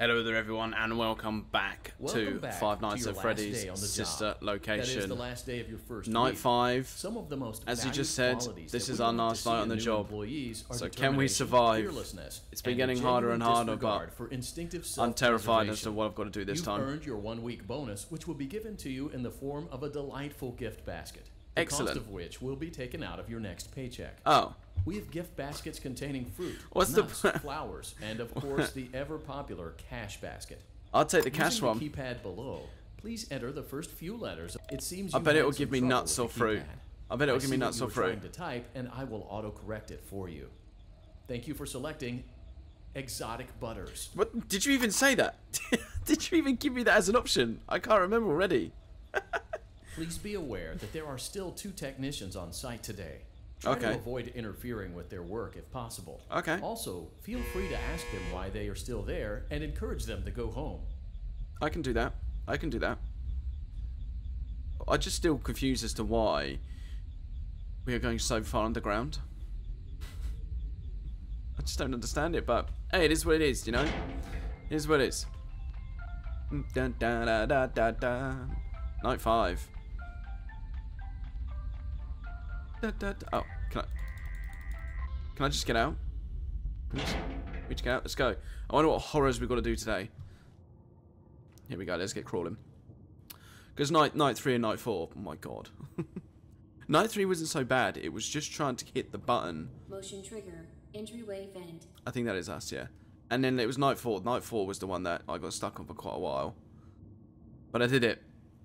Hello there, everyone, and welcome back Welcome to back Five Nights your at Freddy's on the sister job. That is location. the last day of your first Night week. five. Some of the most As you just said, this is our last night on the job. So can we survive? It's been getting harder and harder, but for instinctive I'm terrified as to what I've got to do this You've time. earned your one-week bonus, which will be given to you in the form of a delightful gift basket. The Excellent. cost of which will be taken out of your next paycheck. Oh, We have gift baskets containing fruit, What's the nuts, pl- flowers, and of course the ever-popular cash basket. I'll take the cash Using one. the keypad below, please enter the first few letters. It seems I bet it will give me nuts or fruit. I bet it will give me nuts or fruit. to type, and I will autocorrect it for you. Thank you for selecting exotic butters. What? Did you even say that? did you even give me that as an option? I can't remember already. Please be aware that there are still two technicians on site today. Try Okay. to avoid interfering with their work if possible. Okay. Also, feel free to ask them why they are still there and encourage them to go home. I can do that. I can do that. I'm just still confused as to why we are going so far underground. I just don't understand it, but hey, it is what it is, you know? It is what it is. Mm, Dun, da, da, da, da, da. Night five. Da, da, da. Oh, can I? Can I just get out? Can we just, we just get out? Let's go. I wonder what horrors we've got to do today. Here we go. Let's get crawling. Because night night three and night four. Oh my god. night three wasn't so bad. It was just trying to hit the button. Motion trigger. Entryway vent. I think that is us, yeah. And then it was night four. Night four was the one that I got stuck on for quite a while. But I did it.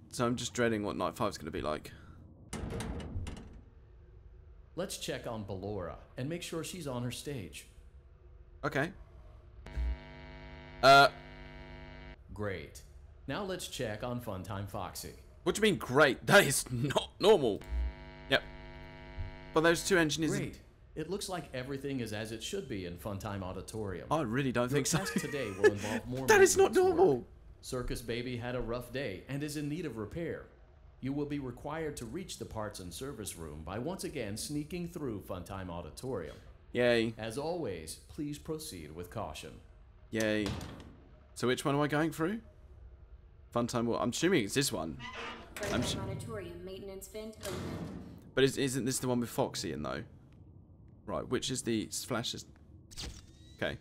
So I'm just dreading what night five's going to be like. Let's check on Ballora and make sure she's on her stage. Okay. Uh, Great. Now let's check on Funtime Foxy. what do you mean great? That is not normal. Yep. But those two engineers. Great. It looks like everything is as it should be in Funtime Auditorium. I really don't Your think so. today will involve more that is not maintenance work. normal. Circus Baby had a rough day and is in need of repair. You will be required to reach the parts and service room by once again sneaking through Funtime Auditorium. Yay. As always, please proceed with caution. Yay. So which one am I going through? Fun time. Well, I'm assuming it's this one. I'm Funtime sh- auditorium maintenance vent open. But is, isn't this the one with Foxy in though? Right, which is the flashes? Okay.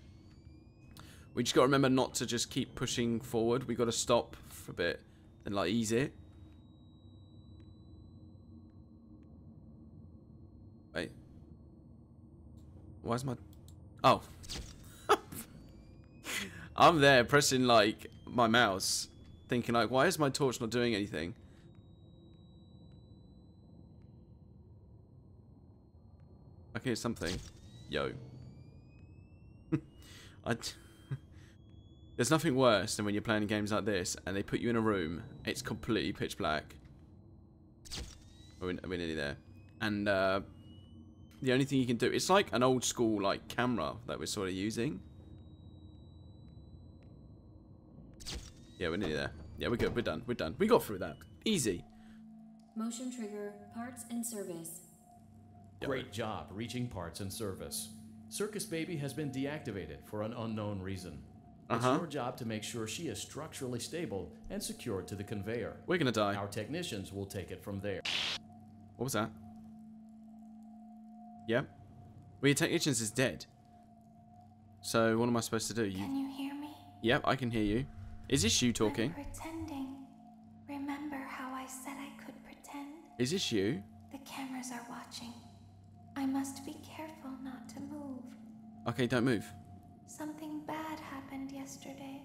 We just got to remember not to just keep pushing forward. We got to stop for a bit and like ease it. Wait. Why is my? Oh. I'm there pressing like my mouse, thinking like, why is my torch not doing anything? Okay, hear something. Yo. I. There's nothing worse than when you're playing games like this and they put you in a room. It's completely pitch black. We're nearly there. And uh, the only thing you can do, it's like an old school like camera that we're sort of using. Yeah, we're nearly there. Yeah, we're good. We're done. We're done. We got through that. Easy. Motion trigger. Parts and service. Great job reaching parts and service. Circus Baby has been deactivated for an unknown reason. It's Uh-huh. your job to make sure she is structurally stable and secured to the conveyor. We're gonna die. Our technicians will take it from there. What was that? Yep. Well, your technicians is dead. So what am I supposed to do? You? Can you hear me? Yep, I can hear you. Is this you talking? I'm pretending. Remember how I said I could pretend? Is this you? The cameras are watching. I must be careful not to move. Okay, don't move. Something bad happened yesterday.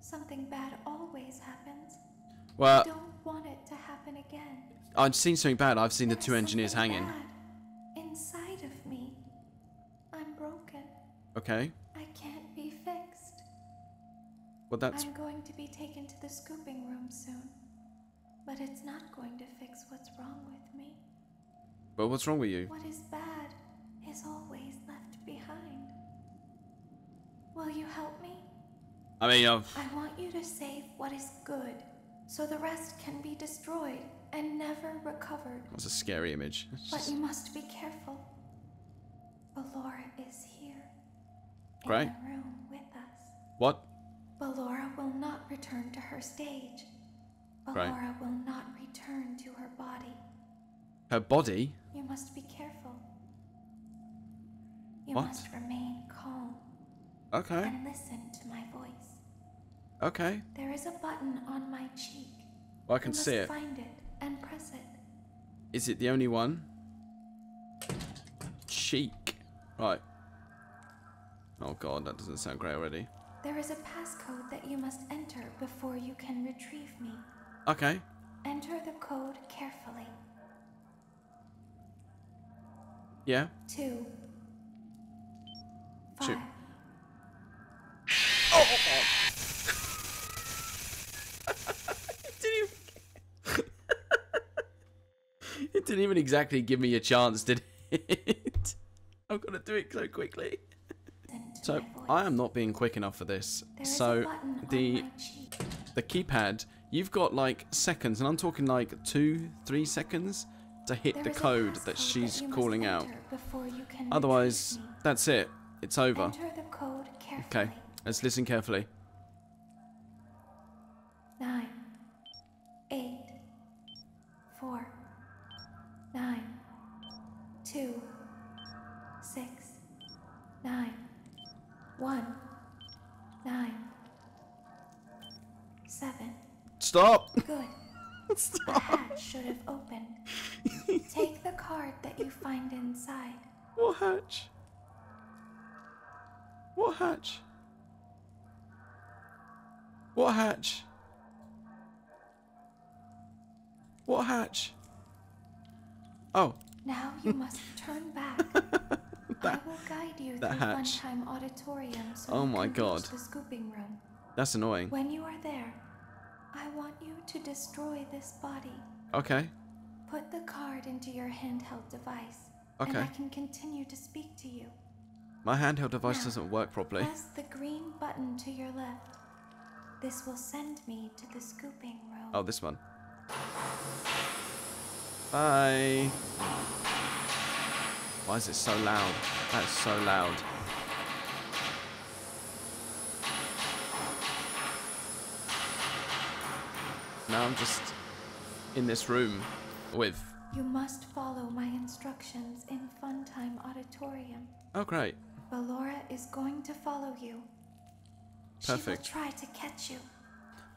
Something bad always happens. Well, I don't want it to happen again. I've seen something bad. I've seen the two engineers hanging. bad inside of me. I'm broken. Okay. I can't be fixed. Well, that's I'm going to be taken to the scooping room soon. But it's not going to fix what's wrong with me. well. What's wrong with you? What is bad is always left behind. Will you help me? I mean, uh, I want you to save what is good, so the rest can be destroyed and never recovered. that's a scary image. It's But just- you must be careful. Ballora is here. Great. In the room with us. What? Ballora will not return to her stage. Right. Ballora will not return to her body. Her body? You must be careful. You What? must remain calm Okay. and listen to my voice. Okay. There is a button on my cheek. Well, I can see it. find it and press it. Is it the only one? Cheek. Right. Oh god, that doesn't sound great already. There is a passcode that you must enter before you can retrieve me. Okay. Enter the code carefully. Yeah. Two. Five. It didn't even exactly give me a chance, did it? I'm gonna do it so quickly. So. I am not being quick enough for this. There So the the keypad, you've got like seconds, and I'm talking like two, three seconds to hit There the code that she's must calling out. enter before you can Otherwise, that's it. It's over. Enter the code carefully. Okay, let's listen carefully. Stop! Good. The hatch should have opened. Take the card that you find inside. What hatch? What hatch? What hatch? What hatch? Oh, Now you must turn back. I will guide you that through hatch. Funtime Auditorium so Oh my God. the scooping room. that's annoying. When you are there, I want you to destroy this body. Okay, Put the card into your handheld device, Okay. and I can continue to speak to you. my handheld device Now, doesn't work properly. Press the green button to your left. This will send me to the scooping room. Oh, this one. Bye. Why is it so loud? That is so loud. Now I'm just in this room with. You must follow my instructions in Funtime Auditorium. Oh, great. Ballora is going to follow you. Perfect. She will try to catch you.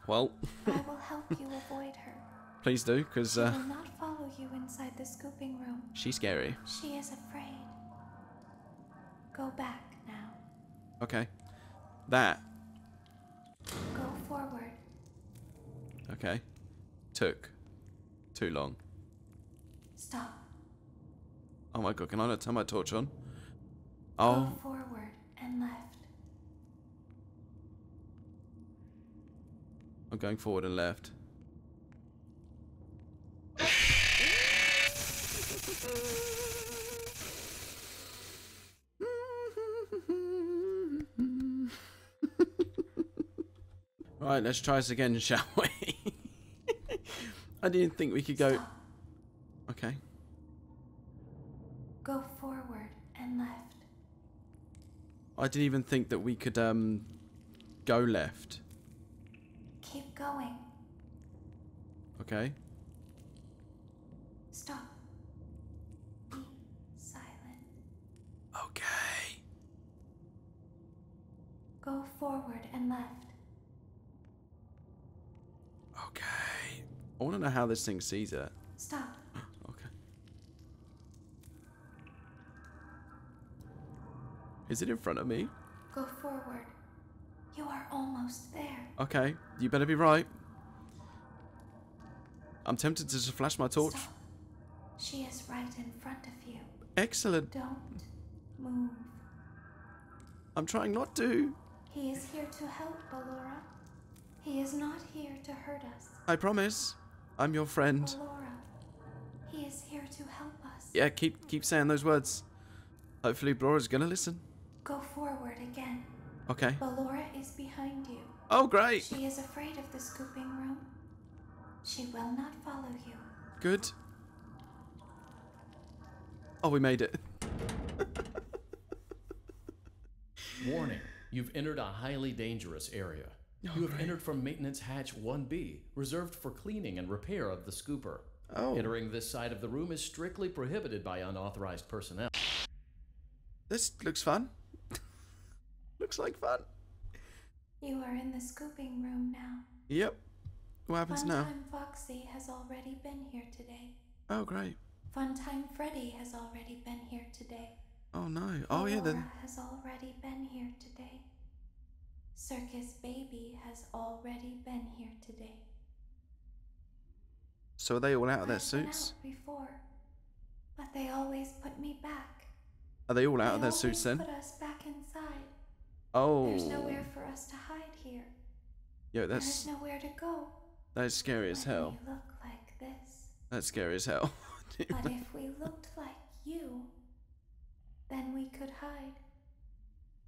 Well, I will help you avoid her. please do, because She uh, will not follow you inside the scooping room. she's scary. She is afraid. Go back now. Okay. That. Go forward. Okay. Took too long. Stop. Oh my god, can I not turn my torch on? Oh. Go Oh, forward and left. I'm going forward and left. right, let's try this again, shall we? I didn't think we could go. Stop. Okay. Go forward and left. I didn't even think that we could um go left. Keep going. Okay. Stop. Be silent. Okay. Go forward and left. Okay. I want to know how this thing sees it. Stop. Okay. Is it in front of me? Go forward. You are almost there. Okay, you better be right. I'm tempted to just flash my torch. Stop. She is right in front of you. Excellent. Don't move. I'm trying not to. He is here to help, Ballora. He is not here to hurt us. I promise. I'm your friend. Ballora. He is here to help us. Yeah, keep keep saying those words. Hopefully Ballora's gonna listen. Go forward again. Okay. Ballora is behind you. Oh great. She is afraid of the scooping room. She will not follow you. Good. Oh, we made it. Warning, you've entered a highly dangerous area. You have entered from maintenance hatch 1B, reserved for cleaning and repair of the scooper. Oh. Entering this side of the room is strictly prohibited by unauthorized personnel. This looks fun. looks like fun. You are in the scooping room now. Yep. What happens now? Funtime Foxy has already been here today. Oh, great. Funtime Freddy has already been here today. Oh, no. Oh, yeah, then. Ballora has already been here today. Circus Baby has already been here today. So are they all out of their I've been suits? out before, but they always put me back. Are they all out they of their suits then? Put us back inside. Oh. There's nowhere for us to hide here. Yo, that's There's nowhere to go. that's scary as hell. We look like this. That's scary as hell. But if we looked like you, then we could hide.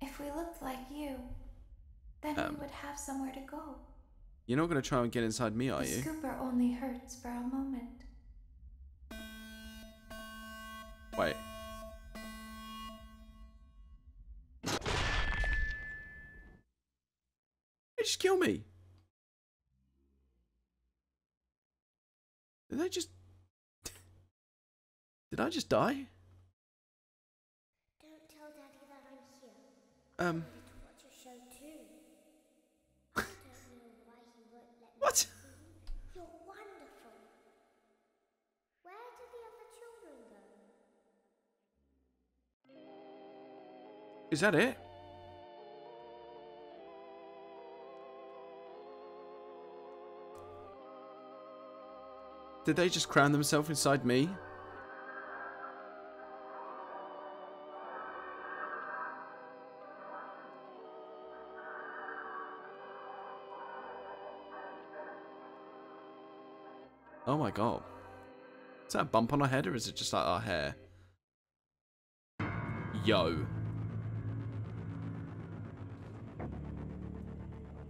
If we looked like you, then Um. we would have somewhere to go. You're not gonna try and get inside me, are the you? scooper only hurts for a moment. Wait. They just kill me. Did they just? Did I just die? Don't tell Daddy that I'm here. Um. Is that it? Did they just crown themselves inside me? Oh my god. Is that a bump on our head or is it just like our hair? Yo.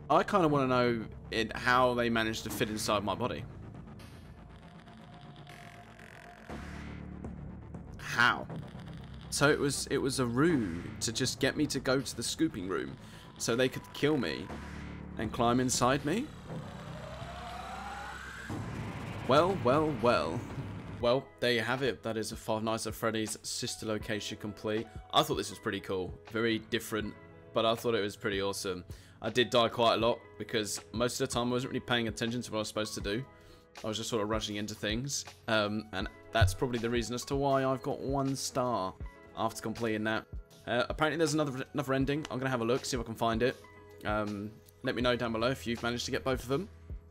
I kind of want to know it, how they managed to fit inside my body. How? So it was it was a ruse to just get me to go to the scooping room so they could kill me and climb inside me? Well, well, well. Well, there you have it. That is a Five Nights at Freddy's sister location complete. I thought this was pretty cool. Very different, but I thought it was pretty awesome. I did die quite a lot because most of the time I wasn't really paying attention to what I was supposed to do. I was just sort of rushing into things. Um, and that's probably the reason as to why I've got one star after completing that. Uh, apparently there's another another ending. I'm going to have a look, see if I can find it. Um, let me know down below if you've managed to get both of them.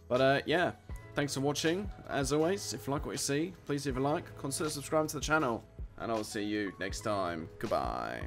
But uh, yeah, thanks for watching. As always, if you like what you see, please leave a like, consider subscribing to the channel. And I'll see you next time. Goodbye.